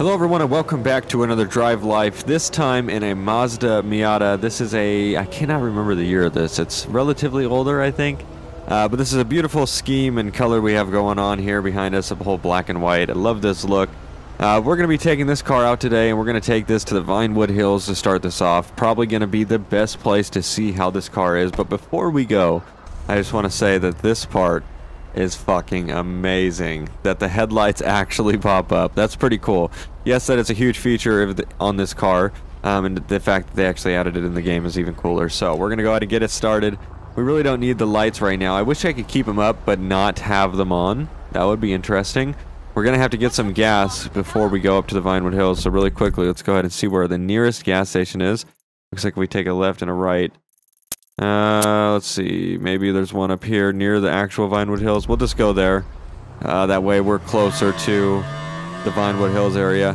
Hello everyone and welcome back to another Drive Life, this time in a Mazda Miata. This is a, I cannot remember the year of this, it's relatively older I think. Uh, but this is a beautiful scheme and color we have going on here behind us, a whole black and white. I love this look. Uh, we're going to be taking this car out today and we're going to take this to the Vinewood Hills to start this off. Probably going to be the best place to see how this car is. But before we go, I just want to say that this part is fucking amazing. That the headlights actually pop up. That's pretty cool. Yes, that is a huge feature the, on this car. Um, and the fact that they actually added it in the game is even cooler. So we're going to go ahead and get it started. We really don't need the lights right now. I wish I could keep them up but not have them on. That would be interesting. We're going to have to get some gas before we go up to the Vinewood Hills. So really quickly, let's go ahead and see where the nearest gas station is. Looks like we take a left and a right. Uh, let's see. Maybe there's one up here near the actual Vinewood Hills. We'll just go there. Uh, that way we're closer to the Vinewood Hills area.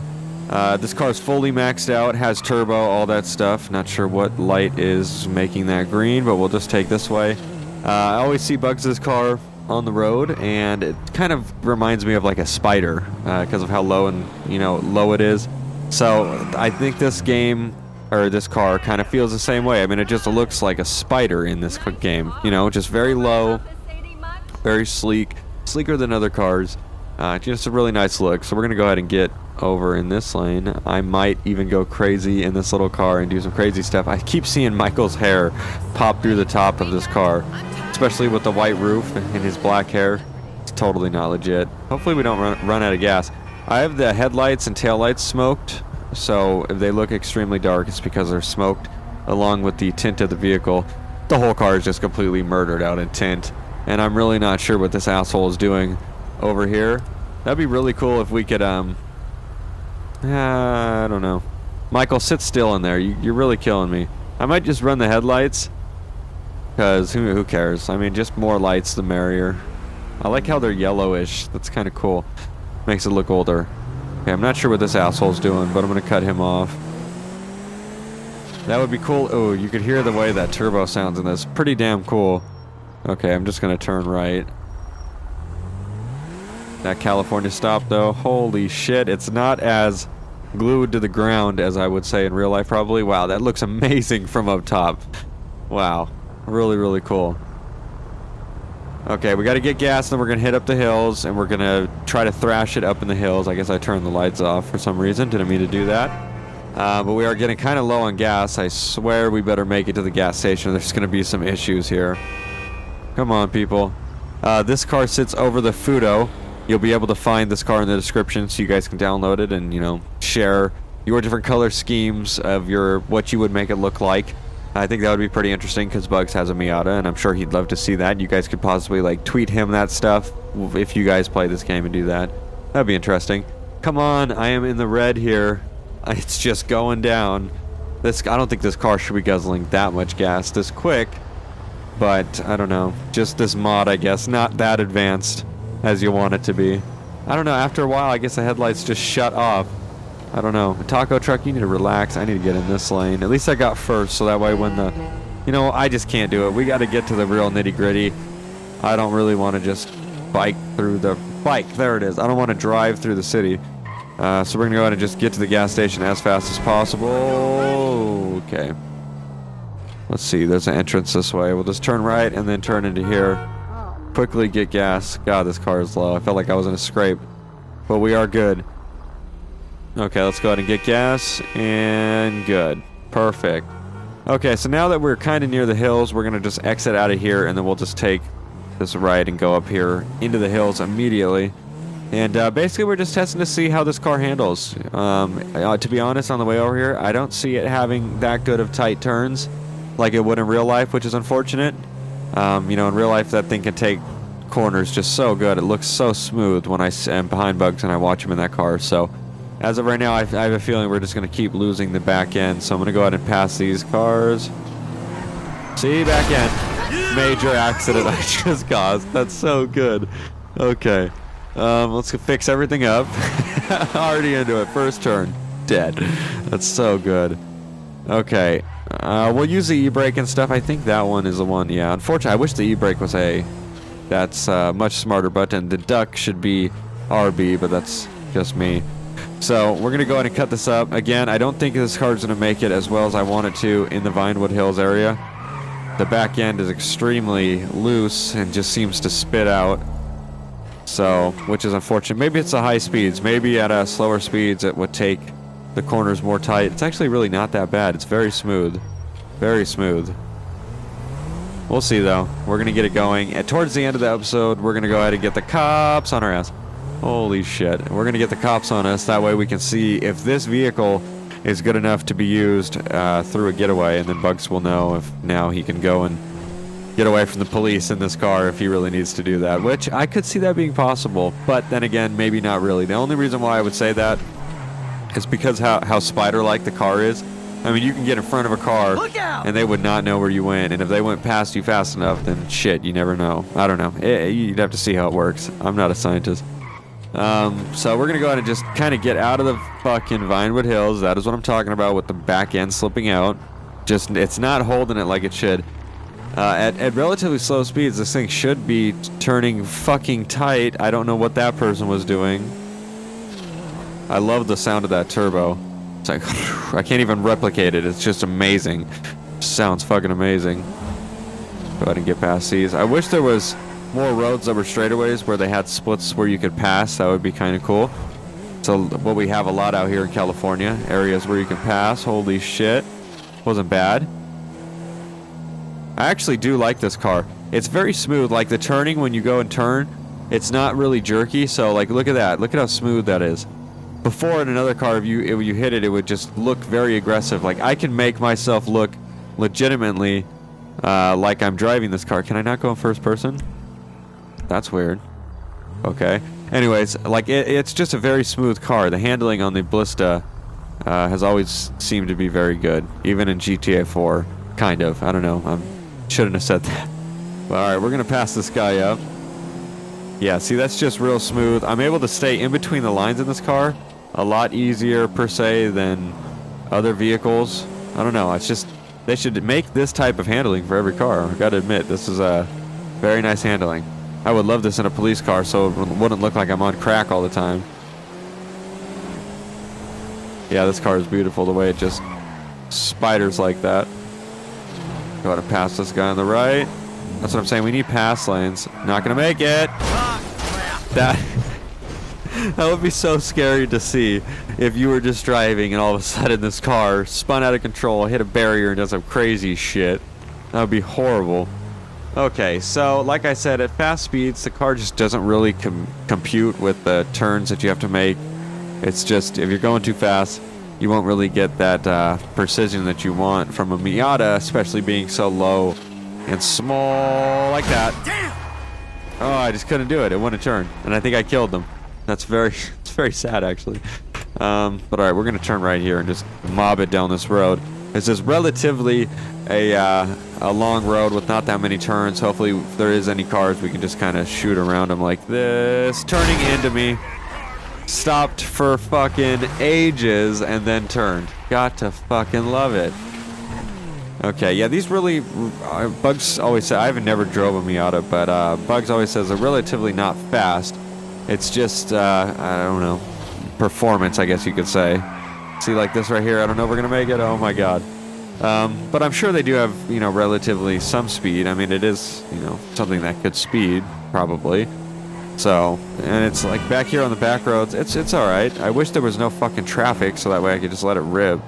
Uh, this car is fully maxed out, has turbo, all that stuff. Not sure what light is making that green, but we'll just take this way. Uh, I always see Buggs' car on the road, and it kind of reminds me of like a spider because uh, of how low and you know low it is. So I think this game or this car kind of feels the same way. I mean, it just looks like a spider in this game. You know, just very low, very sleek, sleeker than other cars. Uh, just a really nice look. So we're gonna go ahead and get over in this lane. I might even go crazy in this little car and do some crazy stuff. I keep seeing Michael's hair pop through the top of this car, especially with the white roof and his black hair. It's totally not legit. Hopefully we don't run, run out of gas. I have the headlights and taillights smoked, so if they look extremely dark, it's because they're smoked along with the tint of the vehicle. The whole car is just completely murdered out in tint, and I'm really not sure what this asshole is doing over here. That'd be really cool if we could, um, uh, I don't know. Michael, sit still in there. You, you're really killing me. I might just run the headlights, because who, who cares? I mean, just more lights, the merrier. I like how they're yellowish. That's kind of cool. Makes it look older. Okay, I'm not sure what this asshole's doing, but I'm going to cut him off. That would be cool. Oh, you could hear the way that turbo sounds in this. Pretty damn cool. Okay, I'm just going to turn right. That California stop, though, holy shit, it's not as glued to the ground as I would say in real life, probably. Wow, that looks amazing from up top. Wow, really, really cool. Okay, we got to get gas, and then we're going to hit up the hills, and we're going to try to thrash it up in the hills. I guess I turned the lights off for some reason. Didn't mean to do that. Uh, but we are getting kind of low on gas. I swear we better make it to the gas station. There's going to be some issues here. Come on, people. Uh, this car sits over the Fudo. You'll be able to find this car in the description so you guys can download it and, you know, share your different color schemes of your what you would make it look like. I think that would be pretty interesting because Buggs has a Miata, and I'm sure he'd love to see that. You guys could possibly like tweet him that stuff if you guys play this game and do that. That'd be interesting. Come on, I am in the red here. It's just going down. This I don't think this car should be guzzling that much gas this quick, but I don't know. Just this mod, I guess, not that advanced as you want it to be. I don't know. After a while, I guess the headlights just shut off. I don't know. Taco truck, you need to relax. I need to get in this lane. At least I got first, so that way when the... You know, I just can't do it. We got to get to the real nitty-gritty. I don't really want to just bike through the... Bike, there it is. I don't want to drive through the city. Uh, so we're going to go ahead and just get to the gas station as fast as possible. Okay. Let's see. There's an entrance this way. We'll just turn right and then turn into here. Quickly get gas. God, this car is low. I felt like I was in a scrape. But we are good. Okay, let's go ahead and get gas, and good. Perfect. Okay, so now that we're kind of near the hills, we're going to just exit out of here, and then we'll just take this right and go up here into the hills immediately. And uh, basically, we're just testing to see how this car handles. Um, uh, to be honest, on the way over here, I don't see it having that good of tight turns like it would in real life, which is unfortunate. Um, you know, in real life, that thing can take corners just so good. It looks so smooth when I am behind Buggs and I watch him in that car. So as of right now, I, I have a feeling we're just going to keep losing the back end. So I'm going to go ahead and pass these cars. See, back end. Major accident I just caused. That's so good. Okay. Um, let's fix everything up. Already into it. First turn. Dead. That's so good. Okay. Uh, we'll use the e-brake and stuff. I think that one is the one. Yeah. Unfortunately, I wish the e-brake was A. That's a much smarter button. The duck should be RB, but that's just me. So we're going to go ahead and cut this up. Again, I don't think this car's going to make it as well as I want it to in the Vinewood Hills area. The back end is extremely loose and just seems to spit out. So, which is unfortunate. Maybe it's the high speeds. Maybe at uh, slower speeds it would take the corners more tight. It's actually really not that bad. It's very smooth. Very smooth. We'll see though. We're going to get it going. And towards the end of the episode, we're going to go ahead and get the cops on our ass. Holy shit. We're going to get the cops on us. That way we can see if this vehicle is good enough to be used uh, through a getaway. And then Buggs will know if now he can go and get away from the police in this car if he really needs to do that. Which I could see that being possible. But then again, maybe not really. The only reason why I would say that is because how, how spider-like the car is. I mean, you can get in front of a car and they would not know where you went. And if they went past you fast enough, then shit, you never know. I don't know. It, you'd have to see how it works. I'm not a scientist. Um, so we're going to go ahead and just kind of get out of the fucking Vinewood Hills. That is what I'm talking about with the back end slipping out. Just, it's not holding it like it should. Uh, at, at relatively slow speeds, this thing should be turning fucking tight. I don't know what that person was doing. I love the sound of that turbo. It's like, I can't even replicate it. It's just amazing. Sounds fucking amazing. Go ahead and get past these. I wish there was more roads that were straightaways where they had splits where you could pass. That would be kind of cool. So what we have a lot out here in California, areas where you can pass. Holy shit. Wasn't bad. I actually do like this car. It's very smooth. Like the turning when you go and turn, it's not really jerky. So like look at that. Look at how smooth that is before in another car, if you if you hit it, it would just look very aggressive. Like I can make myself look legitimately uh, like I'm driving this car. Can I not go in first person? That's weird. Okay. Anyways, like it, it's just a very smooth car. The handling on the Blista uh, has always seemed to be very good, even in GTA 4. Kind of. I don't know. I shouldn't have said that. But, all right, we're gonna pass this guy up. Yeah, see, that's just real smooth. I'm able to stay in between the lines in this car a lot easier per se than other vehicles. I don't know. It's just they should make this type of handling for every car. I gotta admit, this is a very nice handling. I would love this in a police car so it wouldn't look like I'm on crack all the time. Yeah, this car is beautiful the way it just spiders like that. Go ahead and pass this guy on the right. That's what I'm saying. We need pass lanes. Not gonna make it. That that would be so scary to see if you were just driving and all of a sudden this car spun out of control, hit a barrier, and does some crazy shit. That would be horrible. Okay, so like I said, at fast speeds, the car just doesn't really com compute with the turns that you have to make. It's just, if you're going too fast, you won't really get that uh, precision that you want from a Miata, especially being so low and small like that. Damn! Oh, I just couldn't do it. It wouldn't turn, and I think I killed them. That's very, it's very sad actually. Um, but all right, we're gonna turn right here and just mob it down this road. This is relatively a uh, a long road with not that many turns. Hopefully, if there is any cars, we can just kind of shoot around them like this. Turning into me. Stopped for fucking ages and then turned. Got to fucking love it. Okay, yeah, these really uh, Buggs always say I haven't never drove a Miata, but uh, Buggs always says they're relatively not fast. It's just, uh, I don't know, performance, I guess you could say. See, like this right here, I don't know if we're going to make it. Oh my god. Um, but I'm sure they do have, you know, relatively some speed. I mean, it is, you know, something that could speed, probably. So, and it's like back here on the back roads, it's it's all right. I wish there was no fucking traffic so that way I could just let it rip.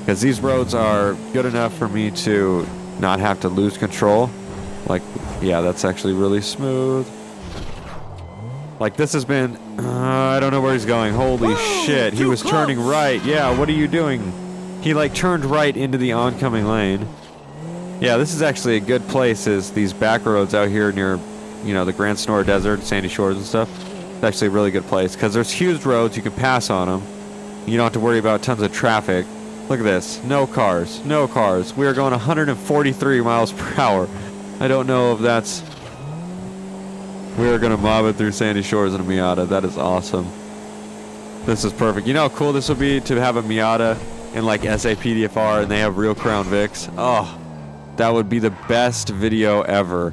Because these roads are good enough for me to not have to lose control. Like, yeah, that's actually really smooth. Like this has been, uh, I don't know where he's going. Holy Whoa, shit, he was close. turning right. Yeah, what are you doing? He like turned right into the oncoming lane. Yeah, this is actually a good place is these back roads out here near, you know, the Grand Senora Desert, Sandy Shores and stuff. It's actually a really good place because there's huge roads, you can pass on them. You don't have to worry about tons of traffic. Look at this, no cars, no cars. We are going 143 miles per hour. I don't know if that's we are going to mob it through Sandy Shores in a Miata. That is awesome. This is perfect. You know how cool this would be to have a Miata in like SAPDFR and they have real Crown Vics? Oh, that would be the best video ever.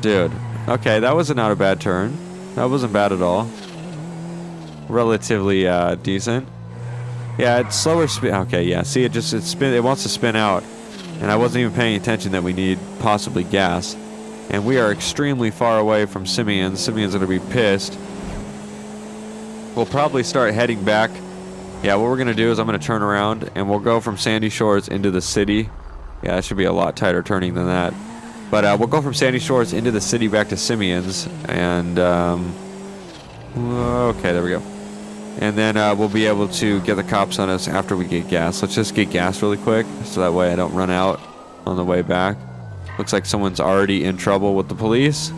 Dude. Okay, that was not a bad turn. That wasn't bad at all. relatively uh, decent. Yeah, it's slower spin. Okay, yeah. See, it just it spin. It wants to spin out, and I wasn't even paying attention that we need possibly gas, and we are extremely far away from Simeon. Simeon's gonna be pissed. We'll probably start heading back. Yeah, what we're gonna do is I'm gonna turn around and we'll go from Sandy Shores into the city. Yeah, it should be a lot tighter turning than that. But uh, we'll go from Sandy Shores into the city back to Simeon's, and um, okay, there we go. And then uh, we'll be able to get the cops on us after we get gas. Let's just get gas really quick, so that way I don't run out on the way back. Looks like someone's already in trouble with the police.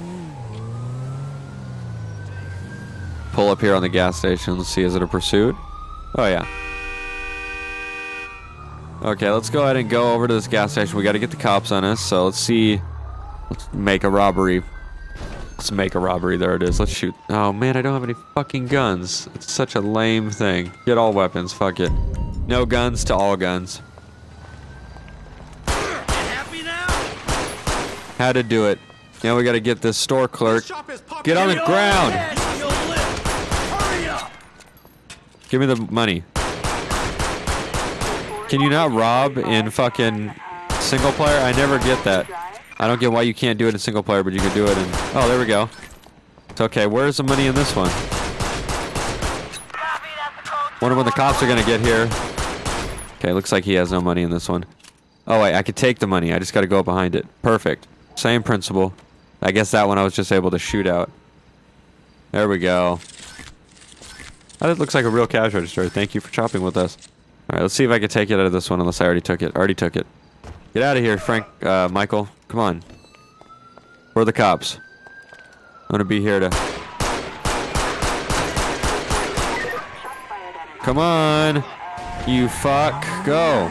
Pull up here on the gas station. Let's see, is it a pursuit? Oh, yeah. Okay, let's go ahead and go over to this gas station. We got to get the cops on us, so let's see. Let's make a robbery. Let's make a robbery. There it is. Let's shoot. Oh, man, I don't have any fucking guns. It's such a lame thing. Get all weapons. Fuck it. No guns to all guns. How to do it. Now we got to get this store clerk. Get on the ground. Give me the money. Can you not rob in fucking single player? I never get that. I don't get why you can't do it in single player, but you can do it in... Oh, there we go. It's okay. Where's the money in this one? Wonder when the cops are gonna get here. Okay, looks like he has no money in this one. Oh, wait, I could take the money. I just gotta go behind it. Perfect. Same principle. I guess that one I was just able to shoot out. There we go. That looks like a real cash register. Thank you for chopping with us. Alright, let's see if I can take it out of this one unless I already took it. Already took it. Get out of here, Frank, uh, Michael. Come on. Where are the cops? I'm gonna be here to... Come on! You fuck. Go!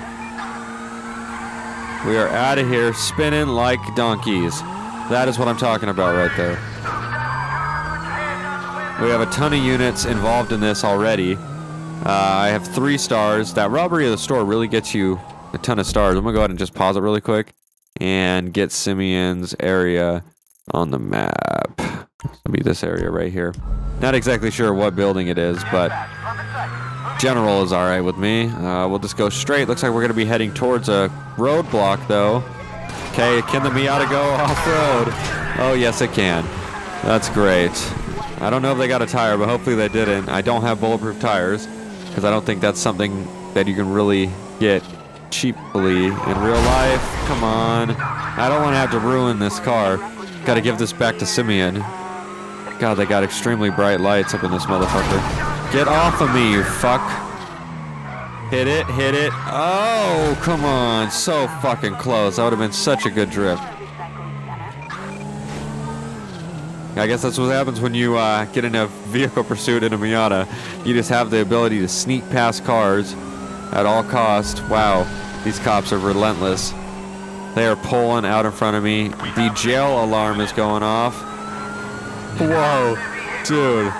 We are out of here spinning like donkeys. That is what I'm talking about right there. We have a ton of units involved in this already. Uh, I have three stars. That robbery of the store really gets you a ton of stars. I'm gonna go ahead and just pause it really quick and get Simeon's area on the map. It'll be this area right here. Not exactly sure what building it is, but general is alright with me. Uh, we'll just go straight. Looks like we're gonna be heading towards a roadblock though. Okay, can the Miata go off-road? Oh yes it can. That's great. I don't know if they got a tire, but hopefully they didn't. I don't have bulletproof tires because I don't think that's something that you can really get cheaply in real life. Come on. I don't want to have to ruin this car. Got to give this back to Simeon. God, they got extremely bright lights up in this motherfucker. Get off of me, you fuck. Hit it, hit it. Oh, come on. So fucking close. That would have been such a good drift. I guess that's what happens when you uh, get in a vehicle pursuit in a Miata. You just have the ability to sneak past cars at all cost. Wow, these cops are relentless. They are pulling out in front of me. The jail alarm is going off. Whoa, dude.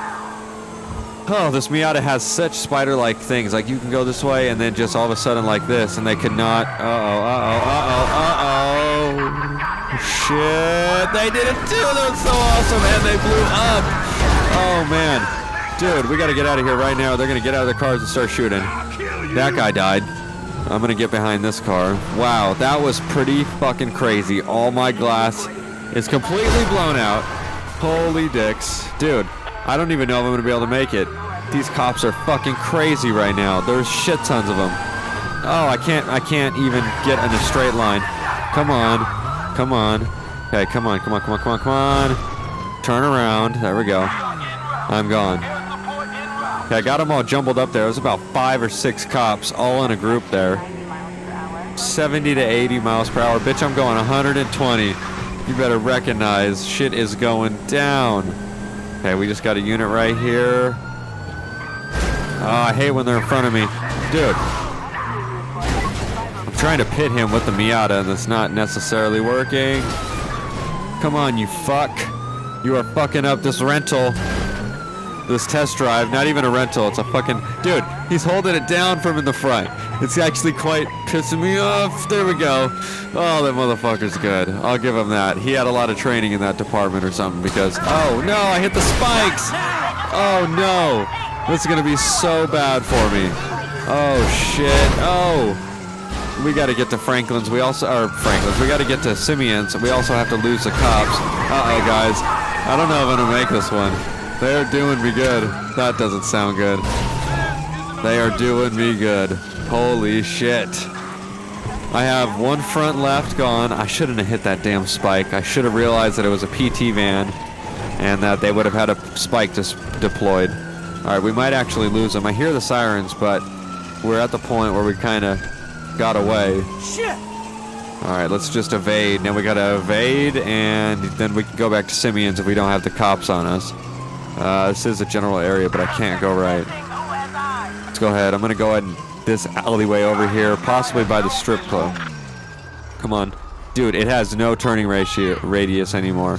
Oh, this Miata has such spider-like things. Like, you can go this way and then just all of a sudden like this, and they cannot. Uh-oh, uh-oh, uh-oh, uh-oh. Shit, they did it too. That was so awesome, and they blew up. Oh, man. Dude, we got to get out of here right now. They're to get out of their cars and start shooting. That guy died. I'm to get behind this car. Wow, that was pretty fucking crazy. All my glass is completely blown out. Holy dicks. Dude, I don't even know if I'm going to be able to make it. These cops are fucking crazy right now. There's shit tons of them. Oh, I can't I can't even get in a straight line. Come on. Come on. Okay, come on, come on, come on, come on, come on. Turn around. There we go. I'm gone. Okay, I got them all jumbled up there. It was about five or six cops all in a group there. 70 to 80 miles per hour. Bitch, I'm going 120. You better recognize shit is going down. Okay, we just got a unit right here. Oh, I hate when they're in front of me. Dude. I'm trying to pit him with the Miata and it's not necessarily working. Come on, you fuck. You are fucking up this rental. This test drive. Not even a rental. It's a fucking... Dude, he's holding it down from in the front. It's actually quite pissing me off. There we go. Oh, that motherfucker's good. I'll give him that. He had a lot of training in that department or something because... Oh, no, I hit the spikes. Oh, no. This is gonna be so bad for me. Oh shit. Oh. We gotta get to Franklin's. We also are Franklin's. We gotta get to Simeon's. We also have to lose the cops. Uh oh, guys. I don't know if I'm gonna make this one. They're doing me good. That doesn't sound good. They are doing me good. Holy shit. I have one front left gone. I shouldn't have hit that damn spike. I should have realized that it was a PT van and that they would have had a spike just deployed. Alright, we might actually lose them. I hear the sirens, but we're at the point where we kind of got away. Shit! Alright, let's just evade. Now we gotta evade, and then we can go back to Simeon's if we don't have the cops on us. Uh, this is a general area, but I can't go right. Let's go ahead. I'm gonna go ahead and this alleyway over here, possibly by the strip club. Come on. Dude, it has no turning ratio radius anymore.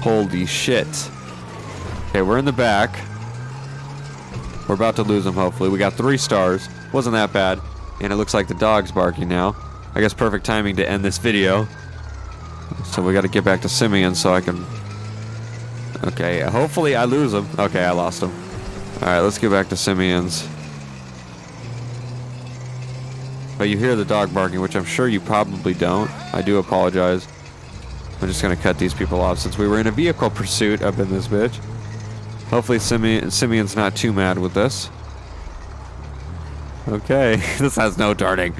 Holy shit. Okay, we're in the back. We're about to lose them, hopefully. We got three stars. Wasn't that bad. And it looks like the dog's barking now. I guess perfect timing to end this video. So we got to get back to Simeon so I can... Okay, hopefully I lose him. Okay, I lost him. Alright, let's get back to Simeon's. But you hear the dog barking, which I'm sure you probably don't. I do apologize. I'm just gonna cut these people off since we were in a vehicle pursuit up in this bitch. Hopefully Simeon, Simeon's not too mad with this. Okay, this has no turning.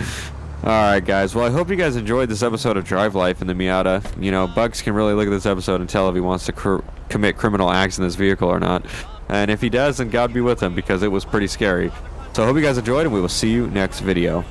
Alright guys, well I hope you guys enjoyed this episode of Drive Life in the Miata. You know, Buggs can really look at this episode and tell if he wants to cr commit criminal acts in this vehicle or not. And if he does, then God be with him because it was pretty scary. So I hope you guys enjoyed and we will see you next video.